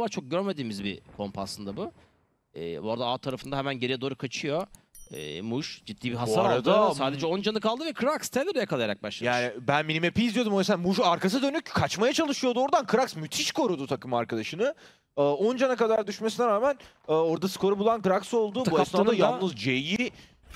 var. Çok görmediğimiz bir komp aslında bu. Ee, bu arada A tarafında hemen geriye doğru kaçıyor. Ee, Muş ciddi bir hasar arada- aldı. Sadece 10 canı kaldı ve Krax Taylor'ı yakalayarak başlamış. Yani ben minimap'i izliyordum o yüzden Muj arkası dönük kaçmaya çalışıyordu oradan. Krax müthiş korudu takım arkadaşını. Ee, 10 cana kadar düşmesine rağmen e, orada skoru bulan Krax oldu. Bu esnada da- yalnız C'yi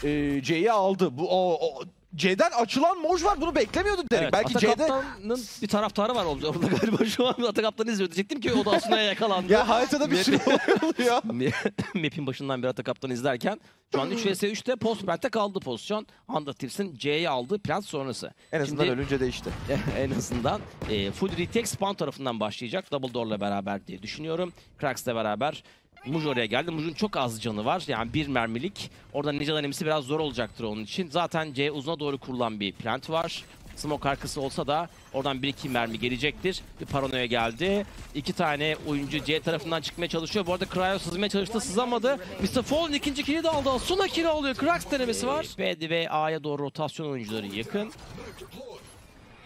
e, C'yi aldı. Bu o, o- C'den açılan Moj var. Bunu beklemiyordu Derek. Evet, Belki C'de Atakaptan'ın bir taraftarı var orada orada galiba şu an Atakaptan'ı izliyor. Diyecektim ki o da Asuna'ya yakalandı. ya haritada bir olay oluyor. Map'in başından beri Atakaptan'ı izlerken şu an 3 vs 3'te post plant'te kaldı pozisyon. Under Thieves'in C'yi aldığı plant sonrası. En azından Şimdi- ölünce değişti. en azından e, full retake spawn tarafından başlayacak. Double Door'la beraber diye düşünüyorum. Krax'la beraber Muj oraya geldi. Muj'un çok az canı var. Yani bir mermilik. Orada ninja denemesi biraz zor olacaktır onun için. Zaten C uzuna doğru kurulan bir plant var. Smoke arkası olsa da oradan 1-2 mermi gelecektir. Bir paranoya geldi. İki tane oyuncu C tarafından çıkmaya çalışıyor. Bu arada Cryo sızmaya çalıştı, sızamadı. Mr. Fallen ikinci kill'i de aldı. Asuna kill alıyor. Krax denemesi var. B ve A'ya doğru rotasyon oyuncuları yakın.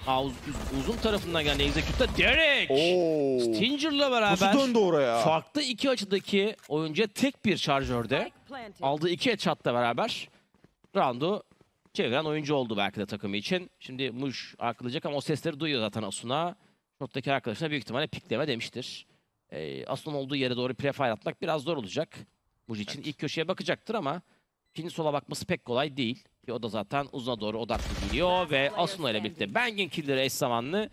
A uz- uz- uzun tarafından gelen Execute'da Derek. Oo. Stinger'la Nasıl beraber döndü oraya? farklı iki açıdaki oyuncuya tek bir şarjörde aldığı iki headshot'la beraber roundu çeviren oyuncu oldu belki de takımı için. Şimdi Muş arkalayacak ama o sesleri duyuyor zaten Asuna. Shot'taki arkadaşına büyük ihtimalle pikleme demiştir. Ee, Asuna'nın olduğu yere doğru prefire atmak biraz zor olacak. Muş için ilk köşeye bakacaktır ama ikinci sola bakması pek kolay değil. Ki o da zaten uzuna doğru odaklı geliyor ve Asuna ile birlikte Bang'in killleri eş zamanlı.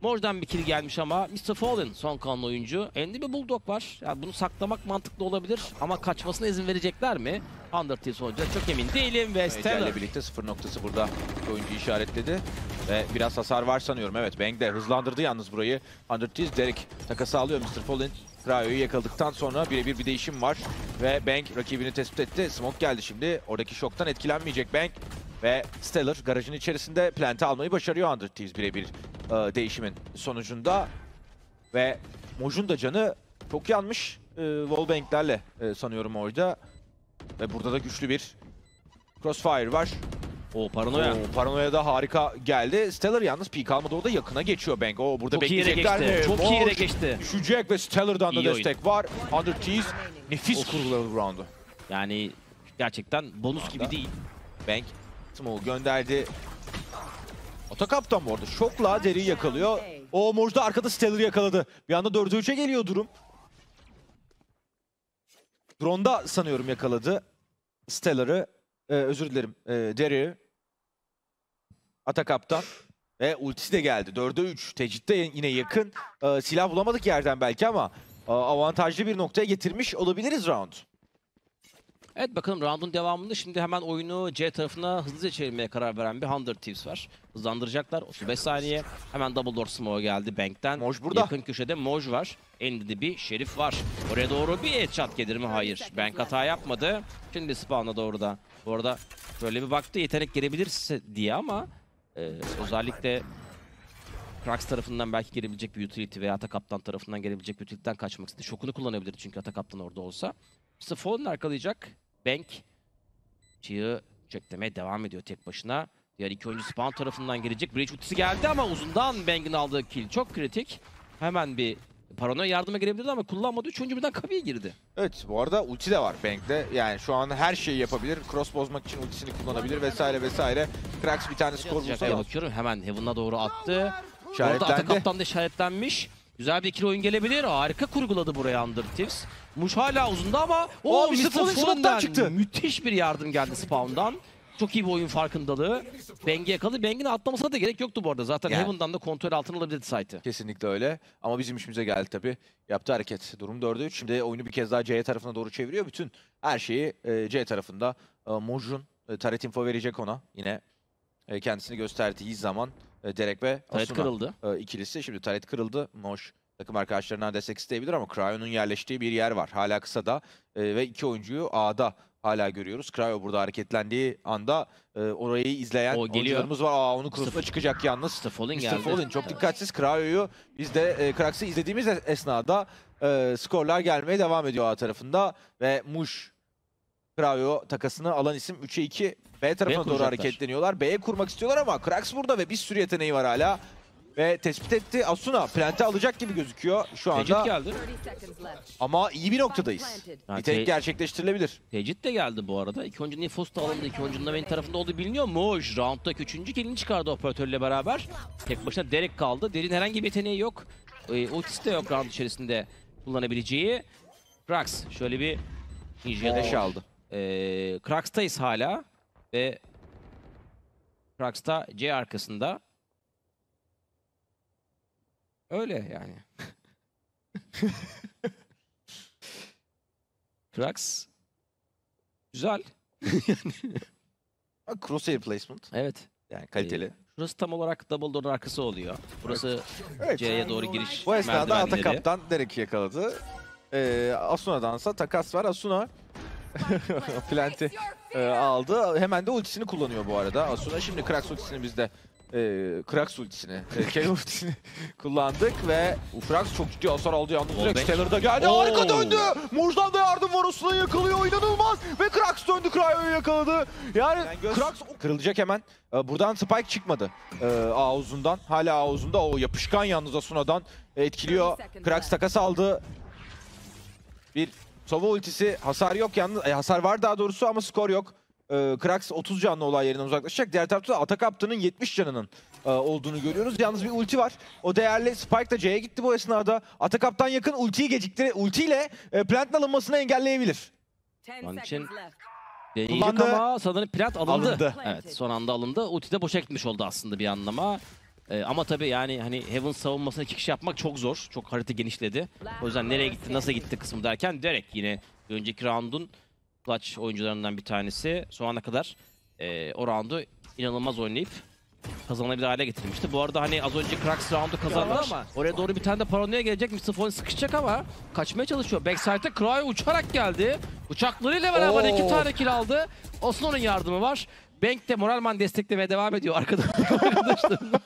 Mor'dan bir kill gelmiş ama Mr. Fallen son kalan oyuncu. Elinde bir Bulldog var. Yani bunu saklamak mantıklı olabilir ama kaçmasına izin verecekler mi? Undertale olacak çok emin değilim ve Stellar. Stellar birlikte sıfır noktası burada oyuncu işaretledi. Ve biraz hasar var sanıyorum. Evet Bang de hızlandırdı yalnız burayı. Undertease Derek takası alıyor Mr. Fallen. Cryo'yu yakaladıktan sonra birebir bir değişim var. Ve Bang rakibini tespit etti. Smoke geldi şimdi. Oradaki şoktan etkilenmeyecek Bang. Ve Stellar garajın içerisinde plant'i almayı başarıyor Undertease birebir e, değişimin sonucunda. Ve Moj'un da canı çok yanmış. E, Wallbang'lerle e, sanıyorum orada. Ve burada da güçlü bir Crossfire var. O paranoya. Oo, paranoya da harika geldi. Stellar yalnız peek almadı. O da yakına geçiyor Bang. O burada Çok bekleyecekler mi? Çok iyi yere geçti. Düşecek ve Stellar'dan da İyi oyun. destek var. Under Tease nefis Of. kurguladı roundu. Yani gerçekten bonus gibi değil. Bang Small gönderdi. Ota kaptan bu arada. Şokla deriyi yakalıyor. O Moj da arkada Stellar'ı yakaladı. Bir anda 4'e 3'e geliyor durum. Drone'da sanıyorum yakaladı. Stellar'ı. Ee, özür dilerim. Ee, Derry'i. Ata kaptan. Ve ultisi de geldi. 4'e 3. Tecit'te yine yakın. Ee, silah bulamadık yerden belki ama e, avantajlı bir noktaya getirmiş olabiliriz round. Evet bakalım round'un devamında şimdi hemen oyunu C tarafına hızlıca çevirmeye karar veren bir Hunter Thieves var. Hızlandıracaklar. 35 saniye. Hemen double door smoke geldi Bank'ten. Moj burada. Yakın köşede Moj var. Elinde de bir Şerif var. Oraya doğru bir headshot gelir mi? Hayır. Bank hata yapmadı. Şimdi spawn'a doğru da. Bu arada şöyle bir baktı yetenek gelebilirse diye ama e, özellikle Krax tarafından belki gelebilecek bir utility veya Atakaptan tarafından gelebilecek bir utility'den kaçmak istedi. Şokunu kullanabilir çünkü Atakaptan orada olsa. İşte Fallen arkalayacak. Bank Çığı çeklemeye devam ediyor tek başına. Diğer iki oyuncu spawn tarafından gelecek. Breach ultisi geldi ama uzundan Bank'in aldığı kill çok kritik. Hemen bir paranoya yardıma gelebilirdi ama kullanmadı. Üçüncü birden kapıya girdi. Evet bu arada ulti de var Bank'te. Yani şu an her şeyi yapabilir. Cross bozmak için ultisini kullanabilir vesaire vesaire. Krax bir tane skor bulsa da bakıyorum hemen Heaven'a doğru attı. Orada işaretlendi. Atakaptan da işaretlenmiş. Güzel bir ikili oyun gelebilir. Harika kurguladı buraya Under Thieves. Muş hala uzunda ama o Mr. Smoke'tan çıktı. müthiş bir yardım geldi Spawn'dan. Çok iyi bir oyun farkındalığı. Beng'i yakaladı. Beng'in atlamasına da gerek yoktu bu arada. Zaten Yani. Heaven'dan da kontrol altına alabilirdi site'ı. Kesinlikle öyle. Ama bizim işimize geldi tabii. Yaptı hareket. Durum 4'e 3. Şimdi oyunu bir kez daha C tarafına doğru çeviriyor. Bütün her şeyi e, C tarafında. E, Moj'un e, taret info verecek ona. Yine kendisini gösterdiği zaman Derek ve Taret Asuna kırıldı. ikilisi. Şimdi taret kırıldı. Moj takım arkadaşlarına destek isteyebilir ama Cryo'nun yerleştiği bir yer var. Hala kısada e, ve iki oyuncuyu A'da hala görüyoruz. Cryo burada hareketlendiği anda e, orayı izleyen O oyuncularımız var. Aa onu cross'a çıkacak yalnız. Mr. Fallen Mr. geldi. Fallen çok dikkatsiz. Cryo'yu biz de e, Krax'ı izlediğimiz es- esnada e, skorlar gelmeye devam ediyor A tarafında ve Muş Cryo takasını alan isim 3'e 2 B tarafına doğru kuracaklar. hareketleniyorlar. B'ye kurmak istiyorlar ama Krax burada ve bir sürü yeteneği var hala. Ve tespit etti. Asuna plante alacak gibi gözüküyor şu anda. geldi. Ama iyi bir noktadayız. Ha, te- gerçekleştirilebilir. Tecit de geldi bu arada. İki oyuncunun nüfus da alındı. İki oyuncunun da benim tarafında olduğu biliniyormuş. Round'daki üçüncü kilini çıkardı operatörle beraber. Tek başına Derek kaldı. Derin herhangi bir yeteneği yok. E, ultisi de yok round içerisinde kullanabileceği. Krax şöyle bir doğru. aldı. Ee, Krax'tayız hala. Ve Krax da C arkasında. Öyle yani. Krax güzel. Ha, Crosshair placement. Evet. Yani kaliteli. Burası tam olarak double door arkası oluyor. Burası Evet. C'ye doğru giriş Bu esnada. Atakap'tan Derek'i yakaladı. Ee, Asuna'dansa takas var. Asuna planti e, aldı. Hemen de ultisini kullanıyor bu arada. Asuna şimdi Krax ultisini bizde e, Krax ultisini, e, ultisini kullandık ve Krax çok ciddi hasar aldı yalnız. Taylor da geldi. Oo. Harika döndü. Muj'dan da yardım var. Asuna'yı yakalıyor. İnanılmaz. Ve Krax döndü. Cryo'yu yakaladı. Yani Krax kırılacak hemen. E, Buradan Spike çıkmadı. E, A uzundan. Hala A uzunda. O yapışkan yalnız Asuna'dan etkiliyor. Krax takas aldı. Bir Sova ultisi hasar yok yalnız e, hasar var daha doğrusu ama skor yok. Ee, Krax 30 canlı olay yerinden uzaklaşacak. Diğer tarafta da Atak Aptan'ın 70 canının e, olduğunu görüyoruz. Yalnız bir ulti var. O değerli Spike da C'ye gitti bu esnada. Atak Aptan yakın ultiyi geciktir. Ultiyle e, plant'ın alınmasını engelleyebilir. Onun için Deneyecek Kullandı. ama sanırım plat alındı. Alındı. Evet son anda alındı. Ulti de boşa gitmiş oldu aslında bir anlama. Ee, ama tabii yani hani Heaven savunmasını iki kişi yapmak çok zor. Çok harita genişledi. O yüzden nereye gitti, nasıl gitti kısmı derken direkt yine önceki round'un clutch oyuncularından bir tanesi. Son ana kadar e, o round'u inanılmaz oynayıp kazanabilir hale getirmişti. Bu arada hani az önce Krax round'u kazandı ama oraya doğru bir tane de paranoya gelecek. Mr. Fallen sıkışacak ama kaçmaya çalışıyor. Backside'de Cryo uçarak geldi. Uçaklarıyla beraber iki tane kill aldı. Osno'nun yardımı var. Bank de Moralman desteklemeye devam ediyor arkada arkadaşlarına.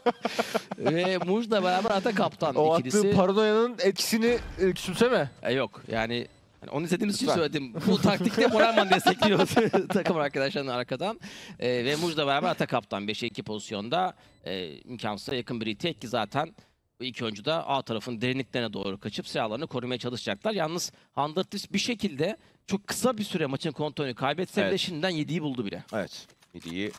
Ve Muj'la beraber ata kaptan O ikilisi. attığı paranoyanın etkisini e, küçümseme. E, yok yani hani onu izlediğimiz için söyledim. Bu taktikte Moralman destekliyor takım arkadaşlarının arkadan. E, ve Muj'la beraber ata kaptan 5'e 2 pozisyonda e, imkansıza yakın bir tek ki zaten iki oyuncu da A tarafın derinliklerine doğru kaçıp silahlarını korumaya çalışacaklar. Yalnız Hunter bir şekilde çok kısa bir süre maçın kontrolünü kaybetse bile Evet. şimdiden 7'yi buldu bile. Evet. Midi'yi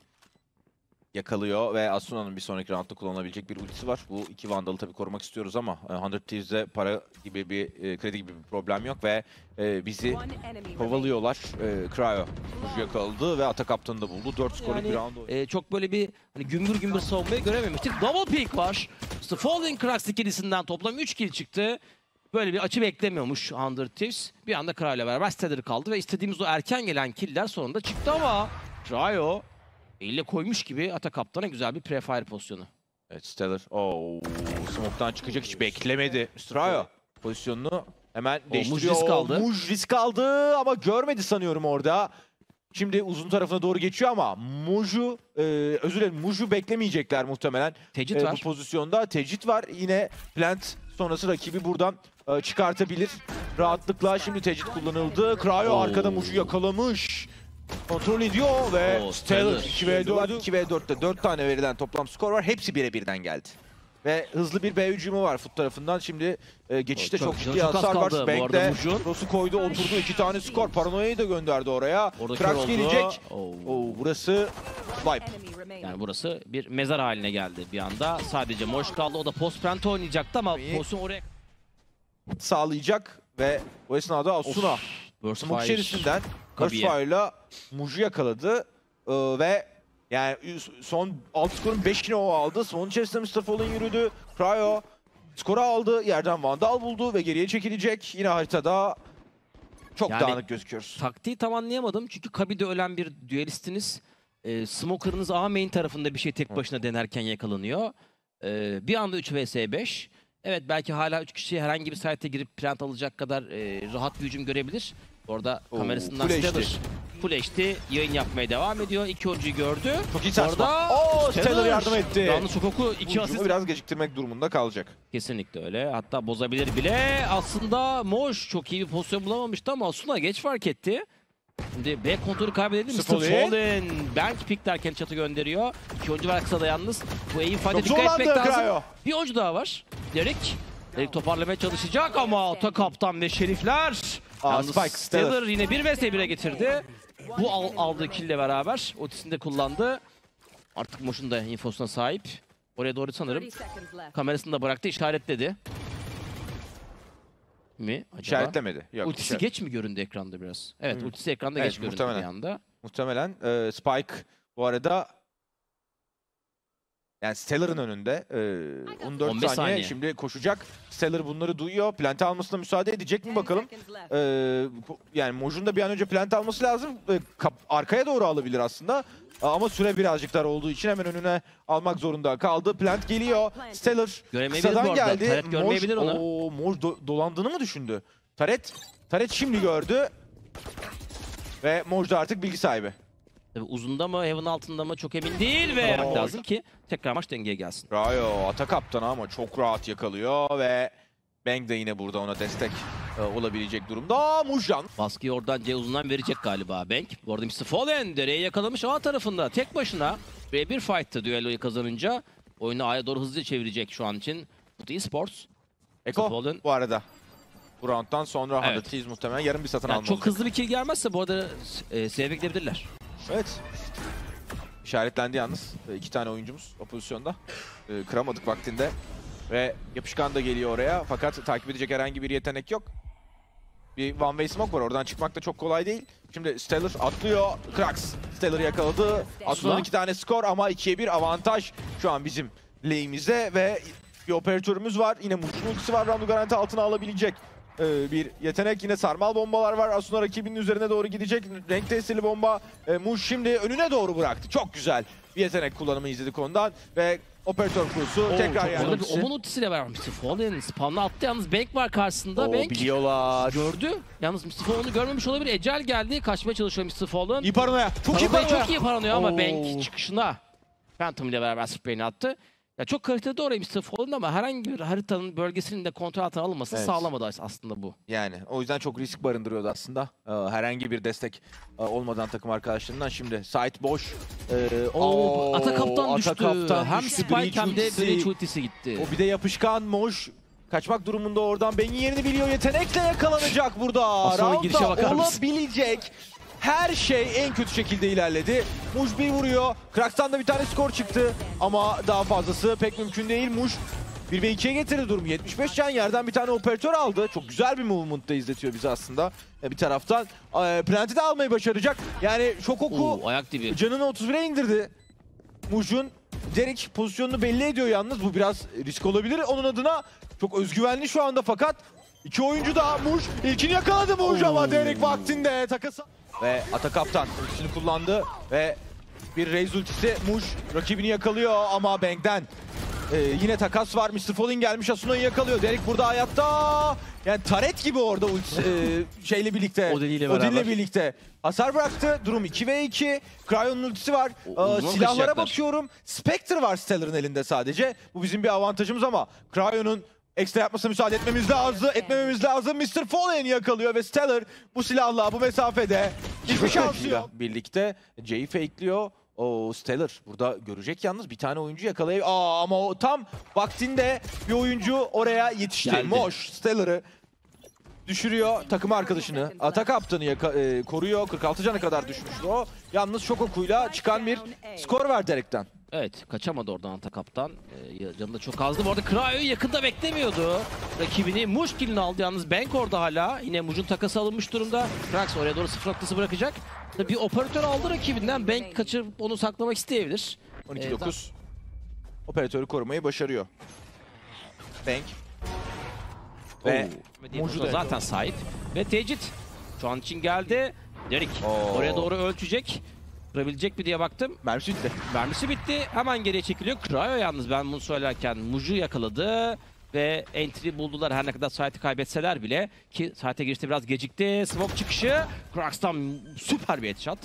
yakalıyor ve Asuna'nın bir sonraki roundda kullanabilecek bir ultisi var. Bu iki Vandal'ı tabii korumak istiyoruz ama e, 100 Thieves'de para gibi bir e, kredi gibi bir problem yok ve e, bizi kovalıyorlar. E, Cryo yakaladı ve atak kaptanı da buldu. 4 skorluk Yani, bir round e, çok böyle bir hani gümbür gümbür savunmayı görememiştik. Double pick var. İşte Falling Cracks ikilisinden toplam 3 kill çıktı. Böyle bir açı beklemiyormuş Under Thieves. Bir anda Cryo ile beraber Stealer kaldı ve istediğimiz o erken gelen killer sonunda çıktı ama Cryo elle koymuş gibi Ata Kaptan'a güzel bir prefire pozisyonu. Evet Stellar. Oo, smoke'tan çıkacak hiç beklemedi. Cryo pozisyonunu hemen Muj değiştiriyor. risk aldı. Muj risk aldı ama görmedi sanıyorum orada. Şimdi uzun tarafına doğru geçiyor ama Muj'u, e, özür dilerim Muj'u beklemeyecekler muhtemelen. Tecit e, var. bu pozisyonda. Tecrit var. Yine plant sonrası rakibi buradan e, çıkartabilir. Rahatlıkla şimdi tecrit kullanıldı. Cryo Oo. arkada Muj'u yakalamış. Kontrol ediyor ve Oo, Stellar Stellar. 2v4 2v4'te 4 tane verilen toplam skor var. Hepsi bire birden geldi. Ve hızlı bir B hücumu var Foot tarafından. Şimdi e, geçişte Çok- çok, çok ciddi az hasar var. Bank de cross'u koydu, oturdu. iki tane skor. Paranoya'yı da gönderdi oraya. Krax gelecek. Oo. Oo, burası wipe. Yani burası bir mezar haline geldi bir anda. Sadece Moş kaldı. O da post print oynayacaktı ama pozisyon oraya sağlayacak ve bu esnada Asuna Burst smoke içerisinden. Burstfire'la Muj'u yakaladı Ee, ve yani son alt skorun 5'ini o aldı. Son içerisinde Mr. Fallen yürüdü. Cryo skoru aldı. Yerden Vandal buldu ve geriye çekilecek. Yine haritada çok Yani- dağınık gözüküyoruz. Taktiği tam anlayamadım çünkü Kabi'de ölen bir düelistiniz. E, smoker'ınız A main tarafında bir şey tek başına denerken yakalanıyor. E, bir anda 3 vs 5. Evet belki hala 3 kişi herhangi bir site'e girip plant alacak kadar e, rahat bir hücum görebilir. Orada Oo, kamerasından full Stellar HD. full HD yayın yapmaya devam ediyor. İki oyuncuyu gördü. Çok iyi. Orada Oo, Stellar yardım etti. Yalnız Sokoku iki asist biraz geciktirmek durumunda kalacak. Kesinlikle öyle. Hatta bozabilir bile. Aslında Moş çok iyi bir pozisyon bulamamıştı ama Asuna geç fark etti. Şimdi B kontrolü kaybedelim. Mr. Spolin. Fallen. Bank pick derken çatı gönderiyor. İki oyuncu var kısada yalnız. Bu aim fight'e dikkat etmek lazım. Cryo. Bir oyuncu daha var. Derek. Derek toparlamaya çalışacak ama ota kaptan ve şerifler. Aa, Yalnız Spike. Stellar yine 1 vs 1'e getirdi. Bu al, aldığı kille beraber ultisini de kullandı. Artık Moş'un da infosuna sahip. Oraya doğru sanırım. Kamerasını da bıraktı, işaretledi. Mi acaba? İşaretlemedi. Yok, ultisi işaret- geç mi göründü ekranda biraz? Evet, Hı. ultisi ekranda Evet, geç göründü muhtemelen. bir anda. Muhtemelen e, Spike bu arada yani Stellar'ın önünde e, 14 15 saniye. saniye. Şimdi koşacak. Stellar bunları duyuyor. Plant almasına müsaade edecek mi bakalım? E, bu- yani Moj'un da bir an önce plant alması lazım. E, kap- arkaya doğru alabilir aslında. Ama süre birazcık dar olduğu için hemen önüne almak zorunda kaldı. Plant geliyor. Stellar kısadan geldi. Moj, onu. Oo, Moj do- dolandığını mı düşündü? Taret, Taret şimdi gördü. Ve Moj da artık bilgi sahibi. Tabii uzunda mı, Heaven altında mı çok emin değil ve Oo. lazım ki tekrar maç dengeye gelsin. Rayo ata kaptanı ama çok rahat yakalıyor ve Bang de yine burada ona destek e, olabilecek durumda. Mujjan Baskıyı oradan C uzundan verecek galiba Bank. Bu arada Mr. Fallen dereyi yakalamış A tarafında. Tek başına B1 fight'tı düelloyu kazanınca. Oyunu A'ya doğru hızlıca çevirecek şu an için. Bu eSports. Eko Fallen. bu arada. Bu rounddan sonra Evet. 100 Thieves muhtemelen yarım bir satın Yani alma çok olacak. hızlı bir kill gelmezse bu arada e, save bekleyebilirler. Evet. İşaretlendi yalnız. E, iki tane oyuncumuz o pozisyonda. E, kıramadık vaktinde. Ve yapışkan da geliyor oraya. Fakat takip edecek herhangi bir yetenek yok. Bir one way smoke var. Oradan çıkmak da çok kolay değil. Şimdi Stellar atlıyor. Krax Stellar'ı yakaladı. Aslında iki tane skor ama ikiye bir avantaj şu an bizim lehimize ve bir operatörümüz var. Yine Muş'un ultisi var. Round'u garanti altına alabilecek e, bir yetenek. Yine sarmal bombalar var. Asuna rakibinin üzerine doğru gidecek. Renk testili bomba. E, Muş şimdi önüne doğru bıraktı. Çok güzel bir yetenek kullanımı izledik ondan. Ve operatör kurusu Oo, tekrar yani. Orada bir Omun ultisiyle beraber Mr. Fallen spamla attı yalnız Bank var karşısında. Oo, Bank biliyorlar. gördü. Yalnız Mr. Fallen'ı görmemiş olabilir. Ecel geldi. Kaçmaya çalışıyor Mr. Fallen. İyi paranoya. Çok iyi Paranoya paranoya. çok iyi paranoya ama Oo. Bank çıkışına Phantom ile beraber spreyini attı. Ya çok kaliteli orayı Mr. Fallen ama herhangi bir haritanın bölgesinin de kontrol altına alınması Evet. sağlamadı as- aslında bu. Yani o yüzden çok risk barındırıyordu aslında. Ee, herhangi bir destek e, olmadan takım arkadaşlarından. Şimdi site boş. Ee, Oo, Ata Kaptan Ata düştü. Kaptan hem düştü. Spike hem de ultisi. Breach ultisi gitti. O bir de yapışkan Moş. Kaçmak durumunda oradan. Beng'in yerini biliyor. Yetenekle yakalanacak burada. Girişe Roundda bakar mısın? olabilecek her şey en kötü şekilde ilerledi. Muş bir vuruyor. Krax'tan da bir tane skor çıktı. Ama daha fazlası pek mümkün değil. Muş 1 ve 2'ye getirdi durum. 75 can yerden bir tane operatör aldı. Çok güzel bir movement da izletiyor bize aslında. E, Bir taraftan e, Plant'i de almayı başaracak. Yani şok oku Oo, ayak dibi. canını 31'e indirdi. Muj'un Derek pozisyonunu belli ediyor yalnız. Bu biraz risk olabilir onun adına. Çok özgüvenli şu anda fakat iki oyuncu da Muj. İlkini yakaladı Muj ama Derek vaktinde takası. Ve Ata Kaptan ultisini kullandı ve bir Raze ultisi Muj rakibini yakalıyor ama Bang'den ee, yine takas var. Mr. Fallen gelmiş Asuna'yı yakalıyor. Derek burada hayatta. Yani taret gibi orada ulti, e, şeyle birlikte. Odin'le beraber. birlikte. Hasar bıraktı. Durum 2 ve 2. Cryo'nun ultisi var. O- Ee, silahlara bakıyorum. Spectre var Stellar'ın elinde sadece. Bu bizim bir avantajımız ama Cryo'nun ekstra yapmasına müsaade etmemiz lazım. Etmememiz lazım. Mr. Fallen'i yakalıyor ve Stellar bu silahla bu mesafede hiçbir şansı yok. Birlikte Jay'i fakeliyor. O Stellar burada görecek yalnız bir tane oyuncu yakalayıp Aa ama o tam vaktinde bir oyuncu oraya yetişti. Geldi. Moş Stellar'ı düşürüyor takım arkadaşını. Ata kaptanı e, koruyor. 46 cana kadar düşmüştü o. Yalnız şok okuyla çıkan bir skor var Derek'ten. Evet kaçamadı oradan Ata Kaptan. Ee, canı da çok azdı. Bu arada Cryo'yu yakında beklemiyordu. Rakibini Muş killini aldı yalnız Bank orada hala. Yine Muş'un takası alınmış durumda. Krax oraya doğru sıfır noktası bırakacak. Bir operatör aldı rakibinden. Bank kaçırıp onu saklamak isteyebilir. 12-9. Operatörü korumayı başarıyor. Bank. Ve Ve Mucu da zaten sahip. Ve tecit şu an için geldi. Derik oraya doğru ölçecek. Kırabilecek mi diye baktım. mermisi bitti. Mermisi bitti. Hemen geriye çekiliyor. Cryo yalnız ben bunu söylerken Muju yakaladı. Ve entry buldular her ne kadar saati kaybetseler bile. Ki saate girişte biraz gecikti. Smoke çıkışı. Krax'tan süper bir headshot.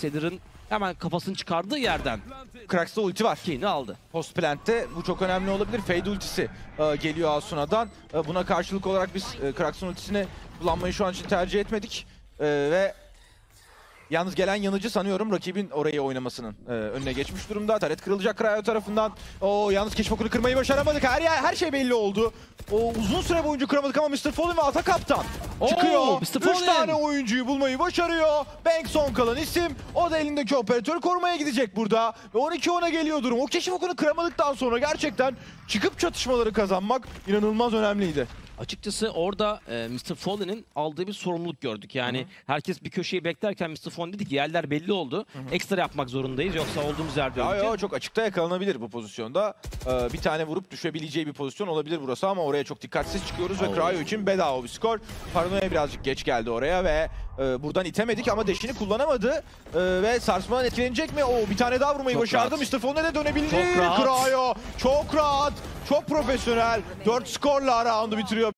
Cedar'ın hemen kafasını çıkardığı yerden Krax'ta ulti var. keyini aldı. Post plant'te bu çok önemli olabilir. Fade ultisi e, geliyor Asuna'dan. E, buna karşılık olarak biz e, Krax'ın ultisini kullanmayı şu an için tercih etmedik. E, ve Yalnız gelen yanıcı sanıyorum rakibin orayı oynamasının e, önüne geçmiş durumda. Taret kırılacak Cryo tarafından. O yalnız keşif okunu kırmayı başaramadık. Her yer her şey belli oldu. O uzun süre boyunca kıramadık ama Mr. Fallen ve Ata Kaptan Oo, çıkıyor. Mr. 3 Fallen. tane oyuncuyu bulmayı başarıyor. Bank son kalan isim. O da elindeki operatörü korumaya gidecek burada. Ve 12-10'a geliyor durum. O keşif okunu kıramadıktan sonra gerçekten çıkıp çatışmaları kazanmak inanılmaz önemliydi. Açıkçası orada e, Mr. Fallen'in aldığı bir sorumluluk gördük. Yani herkes bir köşeyi beklerken Mr. Fallen dedi ki yerler belli oldu. Ekstra yapmak zorundayız yoksa olduğumuz yerde Ya ya çok açıkta yakalanabilir bu pozisyonda. Ee, bir tane vurup düşebileceği bir pozisyon olabilir burası ama oraya çok dikkatsiz çıkıyoruz ve Oo. Cryo için bedava bir skor. Paranoya birazcık geç geldi oraya ve e, buradan itemedik ama deşini kullanamadı. E, ve sarsmadan etkilenecek mi? O bir tane daha vurmayı Çok başardı. rahat. Mr. Fonne de dönebildi. Çok rahat. Cryo çok rahat, çok profesyonel. 4 skorla roundu bitiriyor.